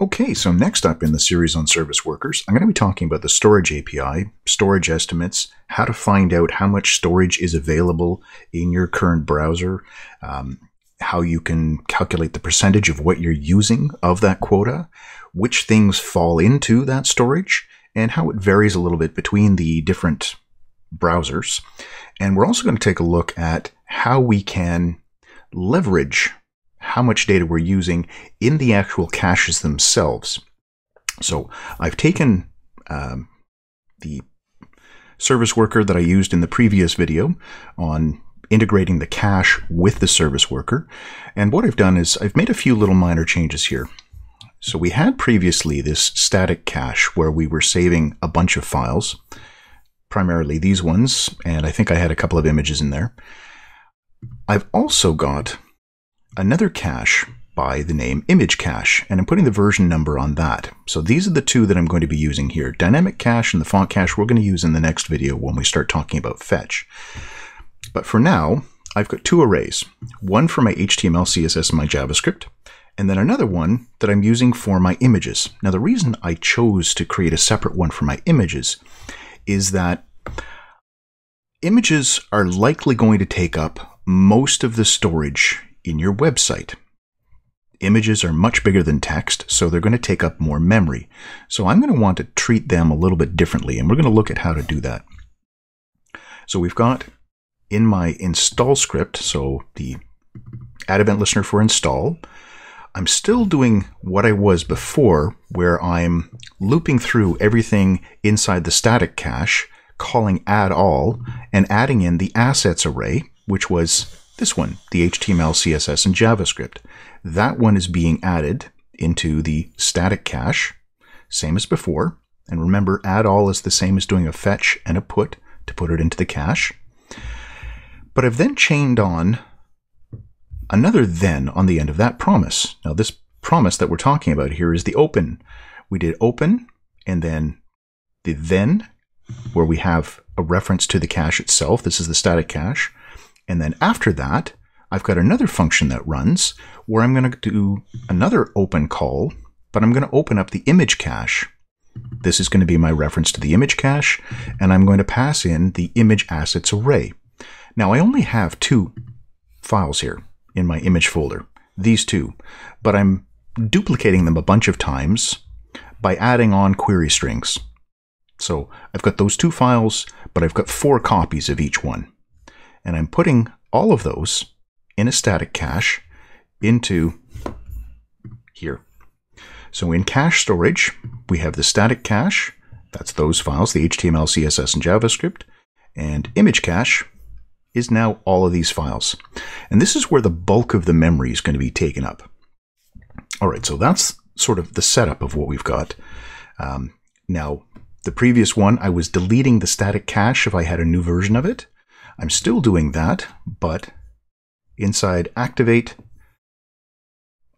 Okay, so next up in the series on service workers, I'm going to be talking about the storage API, storage estimates, how to find out how much storage is available in your current browser, um, how you can calculate the percentage of what you're using of that quota, which things fall into that storage, and how it varies a little bit between the different browsers. And we're also going to take a look at how we can leverage how much data we're using in the actual caches themselves. So I've taken um, the service worker that I used in the previous video on integrating the cache with the service worker. And what I've done is I've made a few little minor changes here. So we had previously this static cache where we were saving a bunch of files, primarily these ones, and I think I had a couple of images in there. I've also got another cache by the name image cache, and I'm putting the version number on that. So these are the two that I'm going to be using here. Dynamic cache and the font cache we're going to use in the next video when we start talking about fetch. But for now, I've got two arrays, one for my HTML, CSS, and my JavaScript, and then another one that I'm using for my images. Now the reason I chose to create a separate one for my images is that images are likely going to take up most of the storage in your website. Images are much bigger than text, so they're going to take up more memory. So I'm going to want to treat them a little bit differently, and we're going to look at how to do that. So we've got in my install script, so the add event listener for install, I'm still doing what I was before, where I'm looping through everything inside the static cache, calling add all, and adding in the assets array, which was this one, the HTML, CSS, and JavaScript. That one is being added into the static cache, same as before. And remember, add all is the same as doing a fetch and a put to put it into the cache. But I've then chained on another then on the end of that promise. Now, this promise that we're talking about here is the open. We did open and then the then, where we have a reference to the cache itself. This is the static cache. And then after that, I've got another function that runs where I'm going to do another open call, but I'm going to open up the image cache. This is going to be my reference to the image cache, and I'm going to pass in the image assets array. Now, I only have two files here in my image folder, these two, but I'm duplicating them a bunch of times by adding on query strings. So I've got those two files, but I've got four copies of each one and I'm putting all of those in a static cache into here. So in cache storage, we have the static cache, that's those files, the HTML, CSS, and JavaScript, and image cache is now all of these files. And this is where the bulk of the memory is going to be taken up. All right, so that's sort of the setup of what we've got. Um, now, the previous one, I was deleting the static cache if I had a new version of it. I'm still doing that, but inside activate,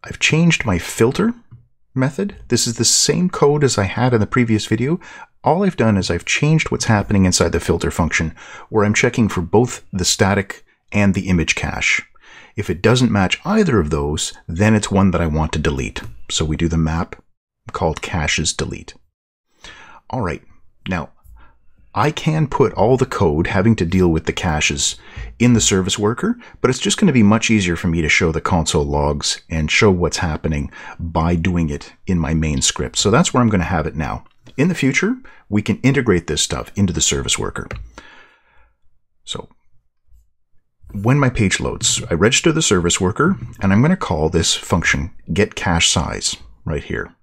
I've changed my filter method. This is the same code as I had in the previous video. All I've done is I've changed what's happening inside the filter function, where I'm checking for both the static and the image cache. If it doesn't match either of those, then it's one that I want to delete. So we do the map called caches delete. All right, now I can put all the code having to deal with the caches in the service worker, but it's just going to be much easier for me to show the console logs and show what's happening by doing it in my main script. So that's where I'm going to have it now. In the future, we can integrate this stuff into the service worker. So when my page loads, I register the service worker and I'm going to call this function get cache size right here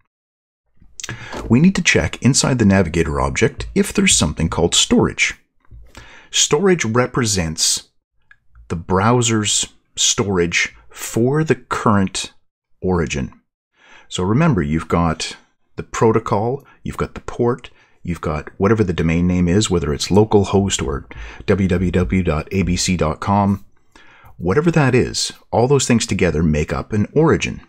we need to check inside the Navigator object if there's something called storage. Storage represents the browser's storage for the current origin. So remember, you've got the protocol, you've got the port, you've got whatever the domain name is, whether it's localhost or www.abc.com, whatever that is, all those things together make up an origin.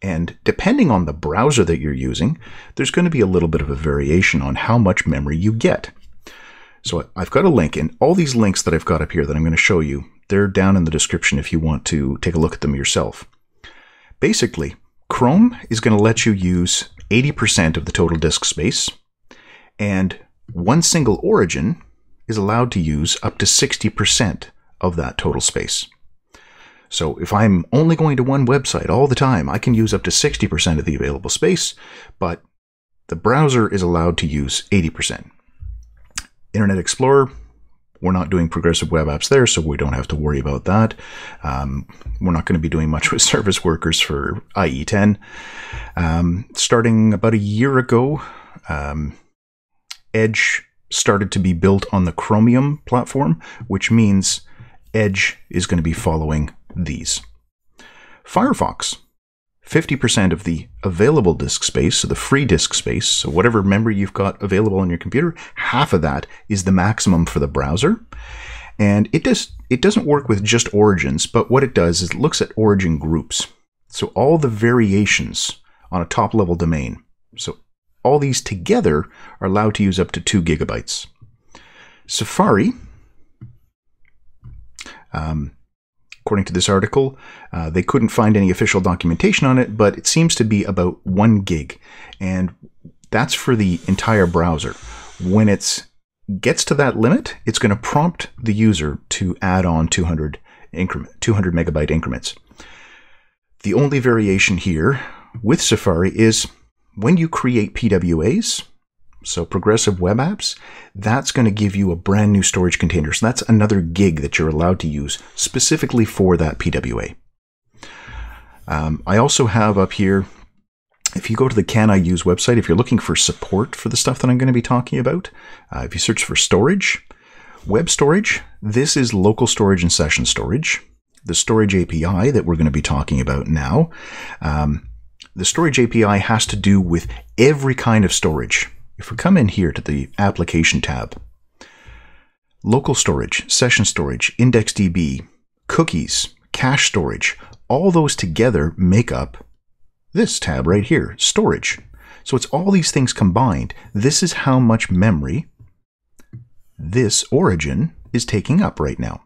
And depending on the browser that you're using, there's going to be a little bit of a variation on how much memory you get. So I've got a link, and all these links that I've got up here that I'm going to show you, they're down in the description if you want to take a look at them yourself. Basically, Chrome is going to let you use 80% of the total disk space, and one single origin is allowed to use up to 60% of that total space. So if I'm only going to one website all the time, I can use up to 60% of the available space, but the browser is allowed to use 80%. Internet Explorer, we're not doing progressive web apps there, so we don't have to worry about that. Um, we're not going to be doing much with service workers for IE10. Um, starting about a year ago, um, Edge started to be built on the Chromium platform, which means Edge is going to be following these. Firefox 50% of the available disk space, so the free disk space, so whatever memory you've got available on your computer, half of that is the maximum for the browser. And it does it doesn't work with just origins, but what it does is it looks at origin groups. So all the variations on a top level domain. So all these together are allowed to use up to two gigabytes. Safari um, according to this article. Uh, they couldn't find any official documentation on it, but it seems to be about one gig, and that's for the entire browser. When it gets to that limit, it's going to prompt the user to add on 200 increment, 200 megabyte increments. The only variation here with Safari is when you create PWAs, so progressive web apps, that's going to give you a brand new storage container. So that's another gig that you're allowed to use specifically for that PWA. Um, I also have up here, if you go to the Can I Use website, if you're looking for support for the stuff that I'm going to be talking about, uh, if you search for storage, web storage, this is local storage and session storage. The storage API that we're going to be talking about now, um, the storage API has to do with every kind of storage. If we come in here to the Application tab, local storage, session storage, IndexedDB, cookies, cache storage, all those together make up this tab right here, storage. So it's all these things combined. This is how much memory this origin is taking up right now.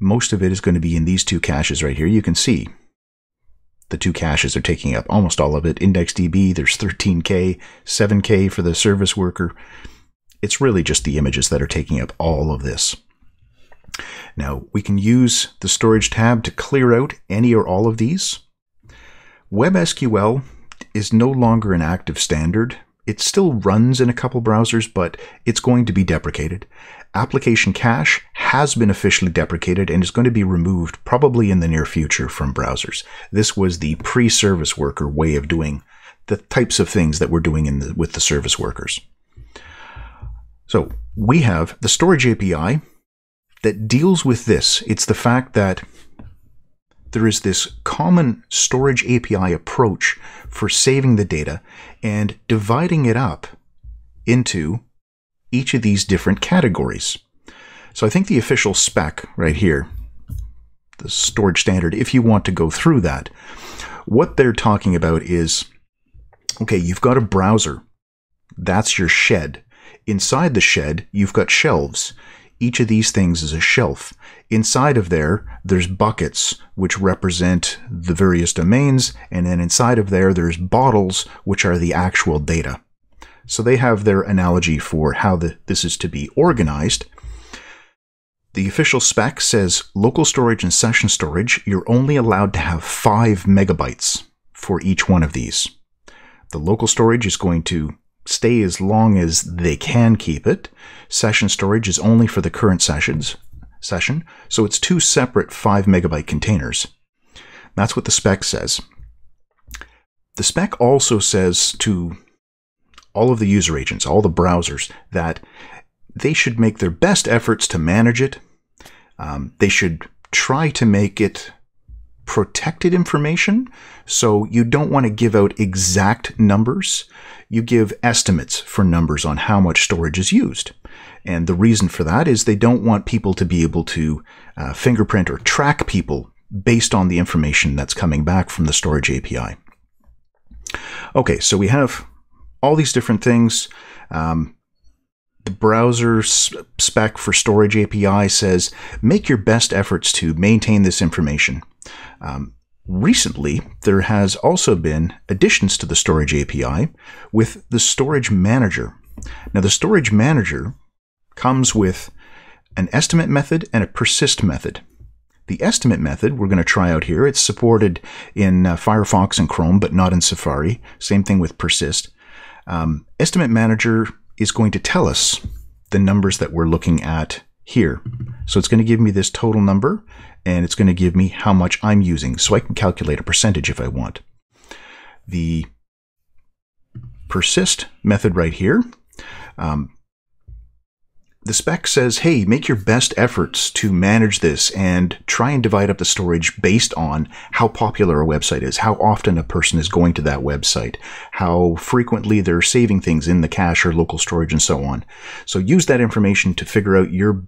Most of it is going to be in these two caches right here. You can see the two caches are taking up almost all of it. IndexedDB, there's 13K, 7K for the service worker. It's really just the images that are taking up all of this. Now, we can use the storage tab to clear out any or all of these. WebSQL is no longer an active standard. It still runs in a couple browsers, but it's going to be deprecated. Application cache has been officially deprecated and is going to be removed probably in the near future from browsers. This was the pre-service worker way of doing the types of things that we're doing in the, with the service workers. So we have the storage API that deals with this. It's the fact that there is this common storage API approach for saving the data and dividing it up into each of these different categories. So I think the official spec right here, the storage standard, if you want to go through that, what they're talking about is, okay, you've got a browser. That's your shed. Inside the shed, you've got shelves. Each of these things is a shelf. Inside of there, there's buckets, which represent the various domains, and then inside of there, there's bottles, which are the actual data. So they have their analogy for how the, this is to be organized. The official spec says local storage and session storage, you're only allowed to have 5 megabytes for each one of these. The local storage is going to stay as long as they can keep it. Session storage is only for the current sessions session, so it's two separate 5 megabyte containers. That's what the spec says. The spec also says to all of the user agents, all the browsers, that they should make their best efforts to manage it. Um, they should try to make it protected information. So you don't want to give out exact numbers. You give estimates for numbers on how much storage is used. And the reason for that is they don't want people to be able to uh, fingerprint or track people based on the information that's coming back from the storage API. Okay, so we have all these different things. Um, the browser spec for storage API says make your best efforts to maintain this information. Um, recently, there has also been additions to the storage API with the storage manager. Now, the storage manager comes with an estimate method and a persist method. The estimate method we're going to try out here. It's supported in uh, Firefox and Chrome, but not in Safari. Same thing with persist. Um, estimate manager is going to tell us the numbers that we're looking at here. So it's going to give me this total number and it's going to give me how much I'm using. So I can calculate a percentage if I want. The persist method right here, um, the spec says, hey, make your best efforts to manage this and try and divide up the storage based on how popular a website is, how often a person is going to that website, how frequently they're saving things in the cache or local storage and so on. So use that information to figure out your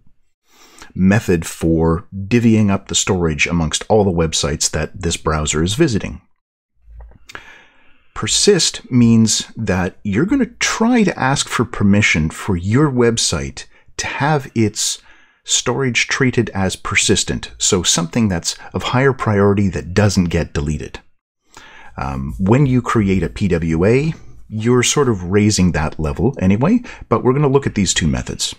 method for divvying up the storage amongst all the websites that this browser is visiting. Persist means that you're going to try to ask for permission for your website to have its storage treated as persistent, so something that's of higher priority that doesn't get deleted. Um, when you create a PWA, you're sort of raising that level anyway, but we're going to look at these two methods.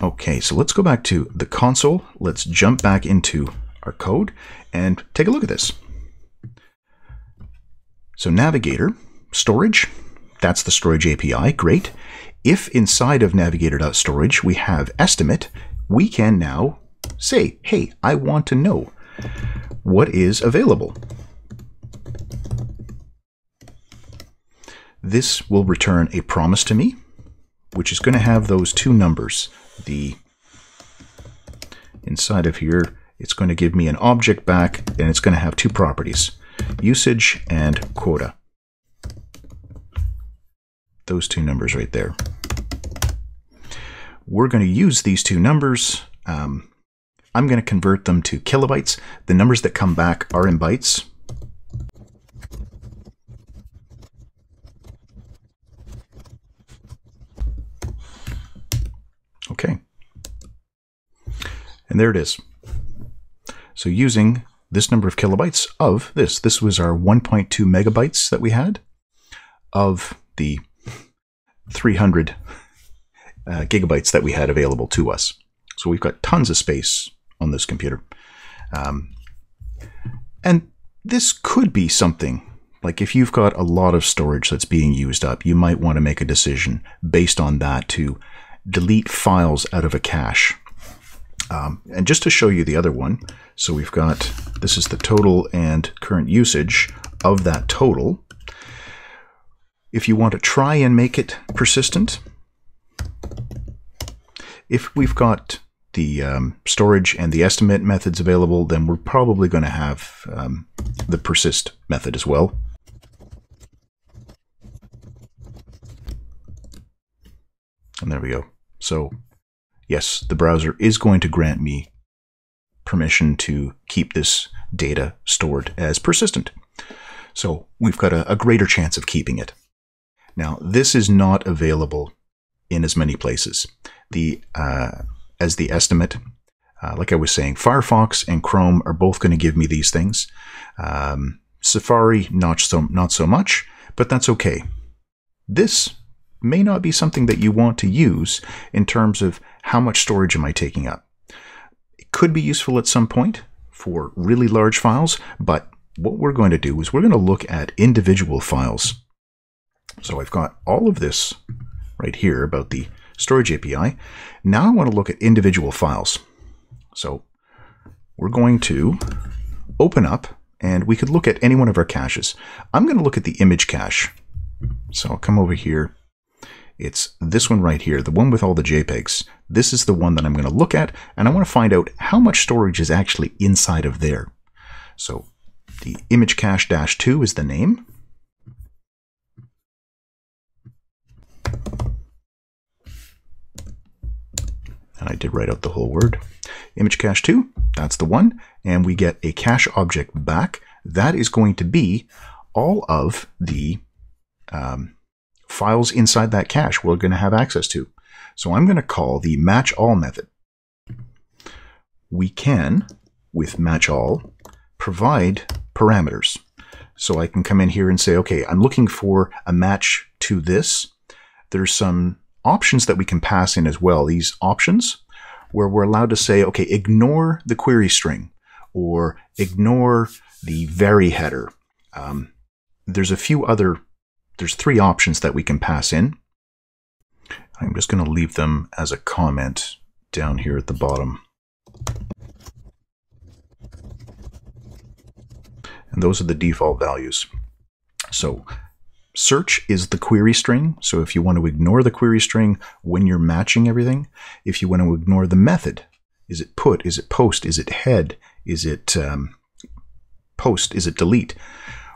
Okay, so let's go back to the console. Let's jump back into our code and take a look at this. So Navigator, storage, that's the storage API, great. If inside of navigator.storage we have estimate, we can now say, hey, I want to know what is available. This will return a promise to me, which is going to have those two numbers. The inside of here, it's going to give me an object back, and it's going to have two properties, usage and quota those two numbers right there. We're going to use these two numbers. Um, I'm going to convert them to kilobytes. The numbers that come back are in bytes. Okay. And there it is. So using this number of kilobytes of this, this was our 1.2 megabytes that we had of the 300 uh, gigabytes that we had available to us. So we've got tons of space on this computer. Um, and this could be something like if you've got a lot of storage that's being used up, you might want to make a decision based on that to delete files out of a cache. Um, and just to show you the other one, so we've got, this is the total and current usage of that total. If you want to try and make it persistent, if we've got the um, storage and the estimate methods available, then we're probably going to have um, the persist method as well. And there we go. So yes, the browser is going to grant me permission to keep this data stored as persistent. So we've got a, a greater chance of keeping it. Now, this is not available in as many places. The uh, as the estimate, uh, like I was saying, Firefox and Chrome are both going to give me these things. Um, Safari, not so not so much, but that's okay. This may not be something that you want to use in terms of how much storage am I taking up. It could be useful at some point for really large files, but what we're going to do is we're going to look at individual files so I've got all of this right here about the storage API. Now I want to look at individual files. So we're going to open up and we could look at any one of our caches. I'm going to look at the image cache. So I'll come over here. It's this one right here, the one with all the JPEGs. This is the one that I'm going to look at, and I want to find out how much storage is actually inside of there. So the image cache dash 2 is the name. And I did write out the whole word. Image cache 2, that's the one, and we get a cache object back. That is going to be all of the um, files inside that cache we're going to have access to. So I'm going to call the match all method. We can, with match all, provide parameters. So I can come in here and say, okay, I'm looking for a match to this. There's some options that we can pass in as well. These options where we're allowed to say, okay, ignore the query string or ignore the vary header. Um, there's a few other, there's three options that we can pass in. I'm just going to leave them as a comment down here at the bottom. And those are the default values. So search is the query string. So if you want to ignore the query string when you're matching everything, if you want to ignore the method, is it put, is it post, is it head, is it um, post, is it delete,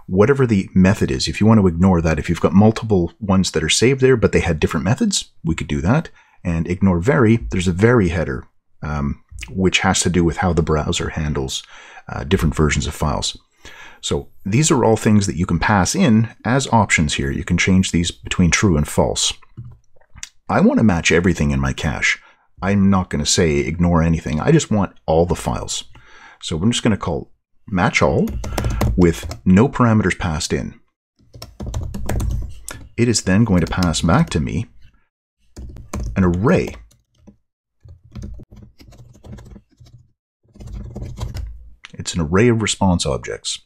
whatever the method is, if you want to ignore that, if you've got multiple ones that are saved there, but they had different methods, we could do that. And ignore vary, there's a vary header, um, which has to do with how the browser handles uh, different versions of files. So these are all things that you can pass in as options here. You can change these between true and false. I want to match everything in my cache. I'm not going to say ignore anything. I just want all the files. So I'm just going to call match all with no parameters passed in. It is then going to pass back to me an array. It's an array of response objects.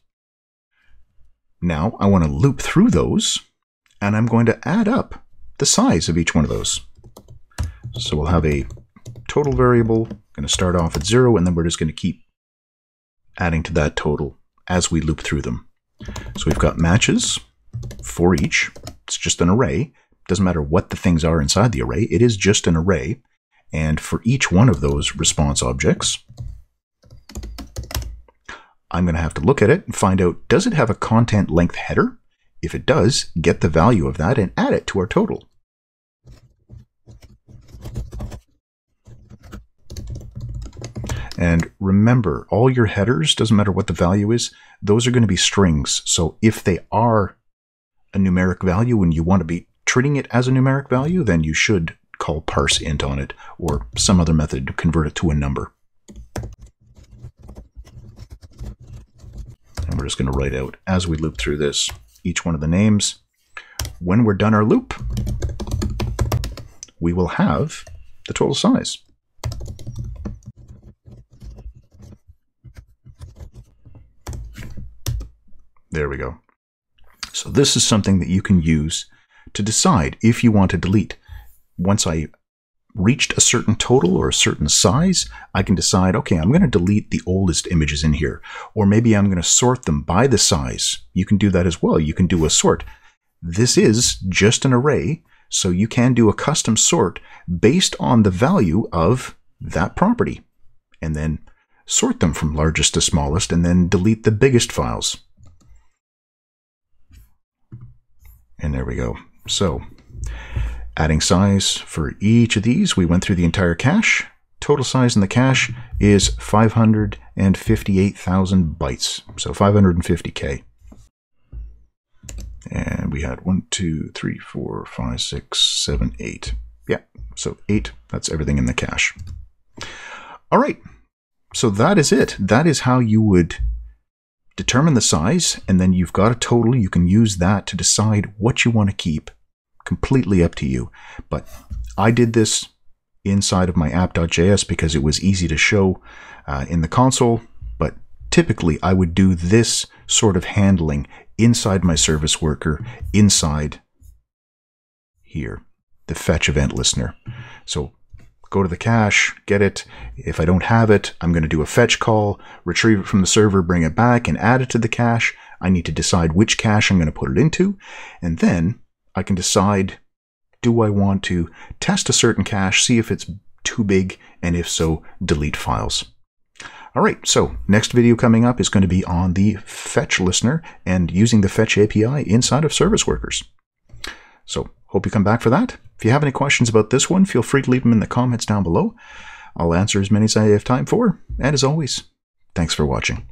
Now I want to loop through those, and I'm going to add up the size of each one of those. So we'll have a total variable, going to start off at zero, and then we're just going to keep adding to that total as we loop through them. So we've got matches for each. It's just an array. Doesn't matter what the things are inside the array. It is just an array. And for each one of those response objects, I'm going to have to look at it and find out, does it have a content length header? If it does, get the value of that and add it to our total. And remember, all your headers, doesn't matter what the value is, those are going to be strings. So if they are a numeric value and you want to be treating it as a numeric value, then you should call parse int on it or some other method to convert it to a number. And we're just going to write out as we loop through this each one of the names. When we're done our loop, we will have the total size. There we go. So this is something that you can use to decide if you want to delete. Once I reached a certain total or a certain size, I can decide, okay, I'm going to delete the oldest images in here. Or maybe I'm going to sort them by the size. You can do that as well. You can do a sort. This is just an array, so you can do a custom sort based on the value of that property. And then sort them from largest to smallest, and then delete the biggest files. And there we go. So Adding size for each of these, we went through the entire cache. Total size in the cache is 558,000 bytes, so 550K. And we had one, two, three, four, five, six, seven, eight. Yeah, so eight, that's everything in the cache. All right, so that is it. That is how you would determine the size, and then you've got a total. You can use that to decide what you want to keep completely up to you. But I did this inside of my app.js because it was easy to show uh, in the console. But typically, I would do this sort of handling inside my service worker, inside here, the fetch event listener. So go to the cache, get it. If I don't have it, I'm going to do a fetch call, retrieve it from the server, bring it back, and add it to the cache. I need to decide which cache I'm going to put it into. And then I can decide do I want to test a certain cache, see if it's too big, and if so, delete files. All right, so next video coming up is going to be on the fetch listener and using the fetch API inside of service workers. So hope you come back for that. If you have any questions about this one, feel free to leave them in the comments down below. I'll answer as many as I have time for. And as always, thanks for watching.